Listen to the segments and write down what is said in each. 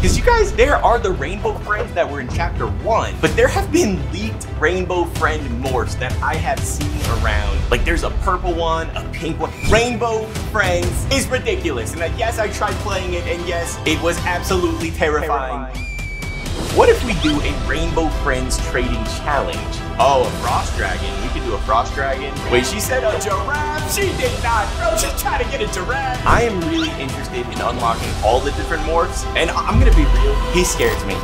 Because you guys, there are the rainbow friends that were in chapter one, but there have been leaked rainbow friend morphs that I have seen around. Like there's a purple one, a pink one. Rainbow friends is ridiculous. And uh, yes, I tried playing it, and yes, it was absolutely terrifying. terrifying. What if we do a Rainbow Friends trading challenge? Oh, a Frost Dragon. We could do a Frost Dragon. Wait, she said a giraffe. She did not, bro. She's trying to get a giraffe. I am really interested in unlocking all the different morphs. And I'm going to be real. He scares me.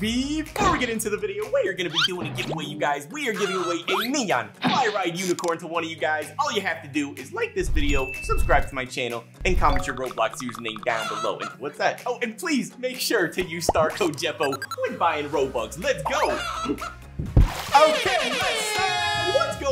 Before we get into the video, we are gonna be doing a giveaway, you guys. We are giving away a Neon Fly-Ride Unicorn to one of you guys. All you have to do is like this video, subscribe to my channel, and comment your Roblox username down below. And what's that? Oh, and please make sure to use star code JEFFO when buying Robux. Let's go! Okay, let's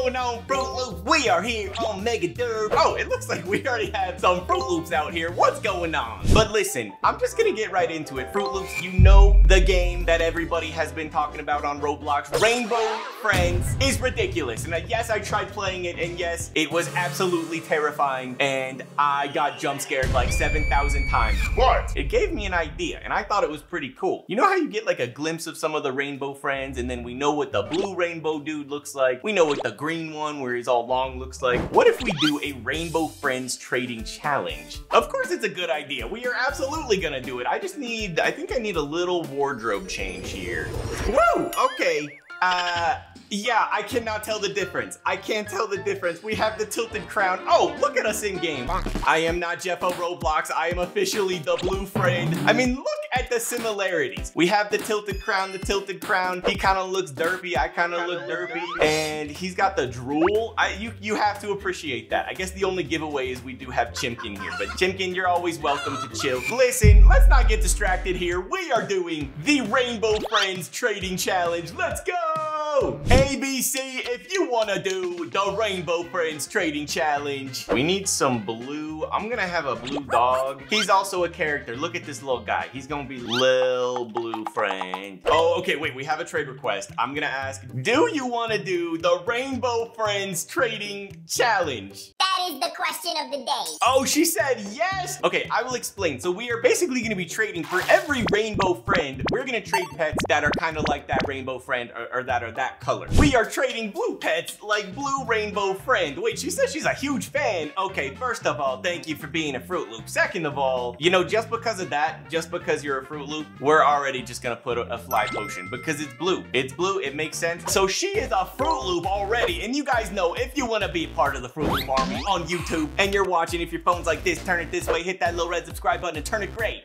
going on, Fruit Loops? We are here on Mega Derb. Oh, it looks like we already have some Fruit Loops out here. What's going on? But listen, I'm just gonna get right into it. Fruit Loops, you know the game that everybody has been talking about on Roblox. Rainbow Friends is ridiculous. And uh, yes, I tried playing it, and yes, it was absolutely terrifying. And I got jump scared like 7,000 times. What? It gave me an idea, and I thought it was pretty cool. You know how you get like a glimpse of some of the Rainbow Friends, and then we know what the blue rainbow dude looks like. We know what the green one where he's all long looks like. What if we do a Rainbow Friends trading challenge? Of course it's a good idea. We are absolutely gonna do it. I just need, I think I need a little wardrobe change here. Woo! Okay. Uh, yeah, I cannot tell the difference. I can't tell the difference. We have the tilted crown. Oh, look at us in game. I am not Jeffo Roblox. I am officially the blue friend. I mean, look at the similarities. We have the tilted crown, the tilted crown. He kind of looks derpy. I kind of look derpy. And he's got the drool. I, you, you have to appreciate that. I guess the only giveaway is we do have Chimken here. But Chimken, you're always welcome to chill. Listen, let's not get distracted here. We are doing the Rainbow Friends Trading Challenge. Let's go! ABC, if you wanna do the Rainbow Friends Trading Challenge, we need some blue. I'm gonna have a blue dog. He's also a character. Look at this little guy. He's gonna be Lil Blue Friend. Oh, okay, wait, we have a trade request. I'm gonna ask, do you wanna do the Rainbow Friends Trading Challenge? That is the question of the day. Oh, she said yes. Okay, I will explain. So we are basically gonna be trading for every rainbow friend. We're gonna trade pets that are kind of like that rainbow friend or, or that or that that color. We are trading blue pets like Blue Rainbow Friend. Wait, she says she's a huge fan. Okay, first of all, thank you for being a Fruit Loop. Second of all, you know, just because of that, just because you're a Fruit Loop, we're already just gonna put a, a fly potion because it's blue. It's blue, it makes sense. So she is a Fruit Loop already. And you guys know, if you wanna be part of the Fruit Loop army on YouTube and you're watching, if your phone's like this, turn it this way, hit that little red subscribe button and turn it gray.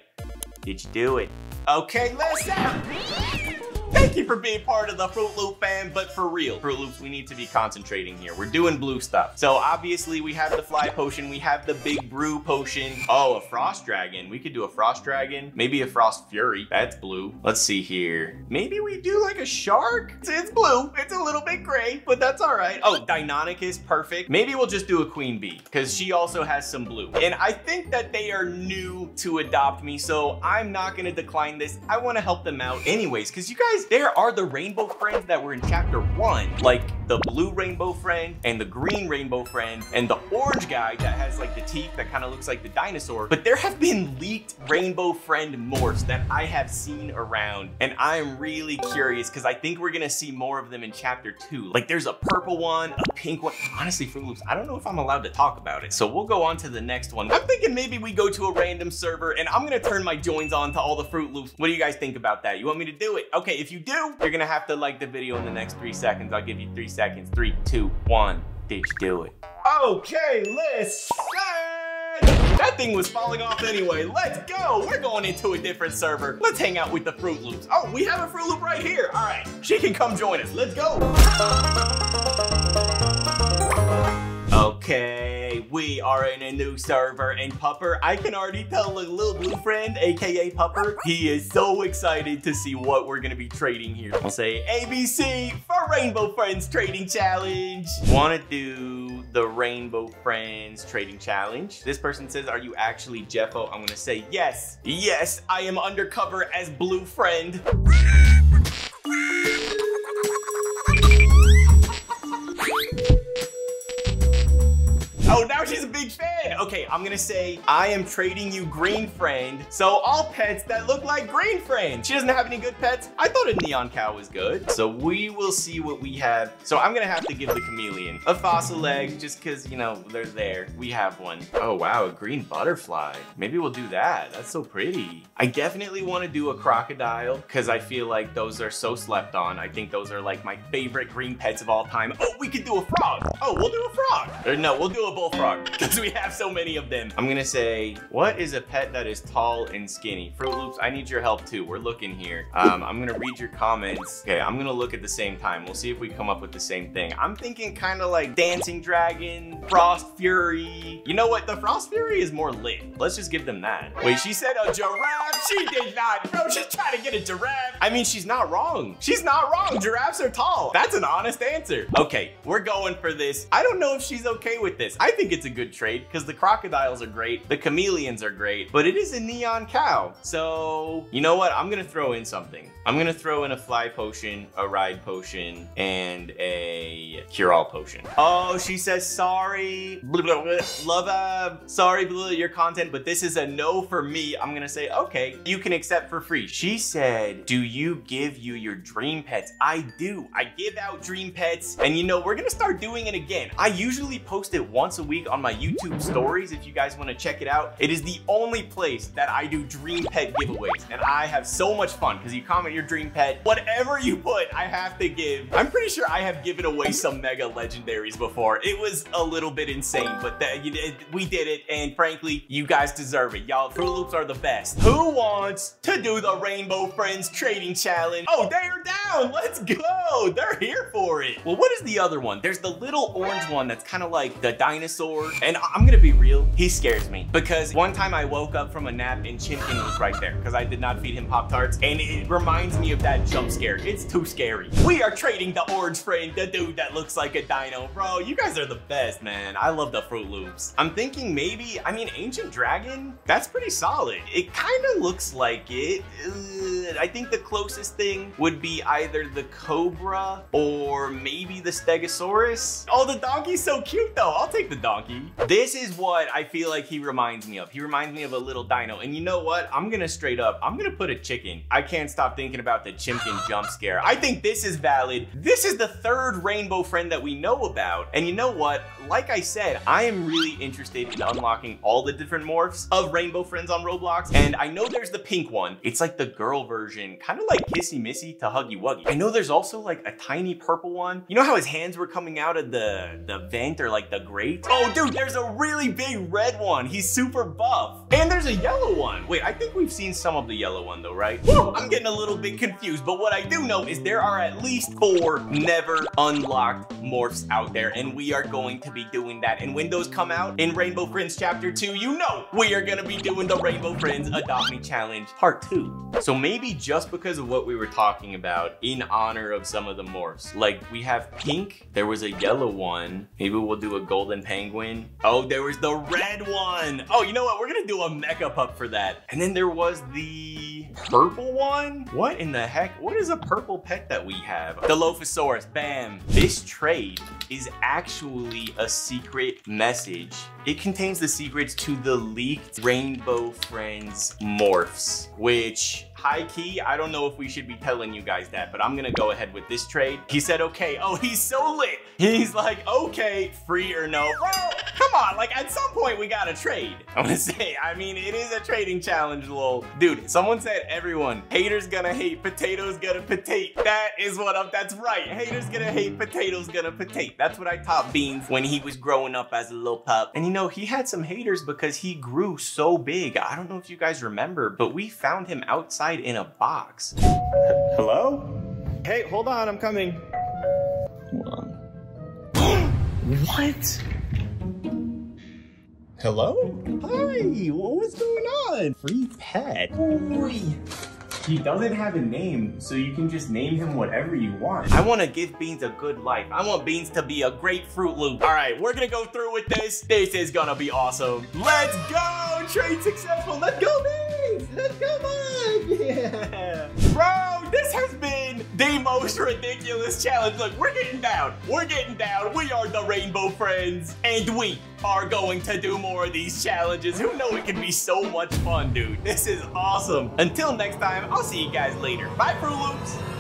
Did you do it? Okay, let's listen. Thank you for being part of the Fruit Loop fam, but for real, Fruit Loops, we need to be concentrating here. We're doing blue stuff. So obviously we have the fly potion, we have the big brew potion. Oh, a frost dragon. We could do a frost dragon, maybe a frost fury. That's blue. Let's see here. Maybe we do like a shark. It's blue. It's a little bit gray, but that's all right. Oh, Deinonychus, perfect. Maybe we'll just do a queen bee because she also has some blue. And I think that they are new to adopt me, so I'm not gonna decline this. I wanna help them out anyways, because you guys, there are the rainbow friends that were in chapter one, like the blue rainbow friend and the green rainbow friend and the orange guy that has like the teeth that kind of looks like the dinosaur. But there have been leaked rainbow friend morphs that I have seen around and I am really curious because I think we're gonna see more of them in chapter two. Like there's a purple one, a pink one. Honestly, Fruit Loops, I don't know if I'm allowed to talk about it. So we'll go on to the next one. I'm thinking maybe we go to a random server and I'm gonna turn my joins on to all the Fruit Loops. What do you guys think about that? You want me to do it? Okay, if you do, you're gonna have to like the video in the next three seconds. I'll give you three seconds. Three, two, one. Did you do it? Okay, listen. That thing was falling off anyway. Let's go. We're going into a different server. Let's hang out with the Fruit Loops. Oh, we have a Fruit Loop right here. All right, she can come join us. Let's go. Okay we are in a new server and Pupper, I can already tell the little blue friend, aka Pupper, he is so excited to see what we're gonna be trading here. I'll say ABC for Rainbow Friends Trading Challenge. Wanna do the Rainbow Friends Trading Challenge. This person says, are you actually Jeffo? I'm gonna say yes. Yes, I am undercover as Blue Friend. Okay, I'm gonna say I am trading you green friend. So all pets that look like green friend. She doesn't have any good pets. I thought a neon cow was good. So we will see what we have. So I'm gonna have to give the chameleon a fossil egg just cause you know, they're there. We have one. Oh wow, a green butterfly. Maybe we'll do that. That's so pretty. I definitely wanna do a crocodile cause I feel like those are so slept on. I think those are like my favorite green pets of all time. Oh, we could do a frog. Oh, we'll do a frog. Or no, we'll do a bullfrog because we have so many of them. I'm gonna say, what is a pet that is tall and skinny? Fruit Loops, I need your help too. We're looking here. Um, I'm gonna read your comments. Okay, I'm gonna look at the same time. We'll see if we come up with the same thing. I'm thinking kind of like Dancing Dragon, Frost Fury. You know what? The Frost Fury is more lit. Let's just give them that. Wait, she said a giraffe? She did not. Bro, she's trying to get a giraffe. I mean, she's not wrong. She's not wrong. Giraffes are tall. That's an honest answer. Okay, we're going for this. I don't know if she's okay with this. I think it's a good trade because the crocodiles are great. The chameleons are great, but it is a neon cow. So you know what? I'm gonna throw in something. I'm gonna throw in a fly potion, a ride potion, and a cure-all potion. Oh, she says sorry. Blah, blah, blah. Love, uh, sorry, blah, your content, but this is a no for me. I'm gonna say, okay, you can accept for free. She said, do you give you your dream pets? I do. I give out dream pets, and you know, we're gonna start doing it again. I usually post it once a week on my YouTube stories if you guys wanna check it out. It is the only place that I do dream pet giveaways, and I have so much fun because you comment your dream pet, whatever you put, I have to give. I'm pretty sure I have given away some mega legendaries before. It was a little bit insane, but that, did, we did it, and frankly, you guys deserve it. Y'all, Fruit Loops are the best. Who wants to do the Rainbow Friends Trading Challenge? Oh, they are down. Let's go. They're here for it. Well, what is the other one? There's the little orange one that's kind of like the dinosaur. And I'm gonna be real, he scares me because one time I woke up from a nap and Chimken was right there because I did not feed him Pop-Tarts and it reminds me of that jump scare. It's too scary. We are trading the orange friend, the dude that looks like a dino. Bro, you guys are the best, man. I love the Fruit Loops. I'm thinking maybe, I mean, Ancient Dragon, that's pretty solid. It kind of looks like it. I think the closest thing would be either the Cobra or maybe the Stegosaurus. Oh, the donkey's so cute though. I'll take the donkey. This is what I feel like he reminds me of. He reminds me of a little dino. And you know what? I'm gonna straight up, I'm gonna put a chicken. I can't stop thinking about the Chimken jump scare. I think this is valid. This is the third rainbow friend that we know about. And you know what? Like I said, I am really interested in unlocking all the different morphs of rainbow friends on Roblox. And I know there's the pink one. It's like the girl version, kind of like Kissy Missy to Huggy Wuggy. I know there's also like a tiny purple one. You know how his hands were coming out of the, the vent or like the grate? Oh, dude, there's a really big red one. He's super buff. And there's a yellow one. Wait, I think we've seen some of the yellow one though, right? I'm getting a little bit confused, but what I do know is there are at least four never unlocked morphs out there, and we are going to be doing that. And when those come out in Rainbow Friends Chapter 2, you know we are gonna be doing the Rainbow Friends Adopt Me Challenge Part 2. So maybe just because of what we were talking about in honor of some of the morphs, like we have pink, there was a yellow one, maybe we'll do a golden penguin. Oh, there was the red one. Oh, you know what? We're gonna do a mecha pup for that. And then there was the purple one. What in the heck? What is a purple pet that we have? The Lophosaurus, bam. This trade is actually a secret message. It contains the secrets to the leaked Rainbow Friends morphs, which high key, I don't know if we should be telling you guys that, but I'm gonna go ahead with this trade. He said, okay. Oh, he's so lit. He's like, okay, free or no. Bro, come on. Like at some point we gotta trade. I wanna say, I mean, it is a trading challenge, lol. Dude, someone said everyone, haters gonna hate, potatoes gonna potate. That is what I'm, that's right. Haters gonna hate, potatoes gonna potate. That's what I taught Beans when he was growing up as a little pup. And you know, he had some haters because he grew so big. I don't know if you guys remember, but we found him outside in a box. Hello? Hey, hold on, I'm coming. what? Hello? Hi, what was going on? Free pet. Oh, boy. He doesn't have a name, so you can just name him whatever you want. I want to give Beans a good life. I want Beans to be a great Fruit Loop. All right, we're gonna go through with this. This is gonna be awesome. Let's go! Trade successful. Let's go, Beans! Let's go, bud! Yeah! Bro, this has been the most ridiculous challenge. Look, we're getting down. We're getting down. We are the Rainbow Friends, and we are going to do more of these challenges. Who know it can be so much fun, dude. This is awesome. Until next time, I'll see you guys later. Bye, Fruit Loops.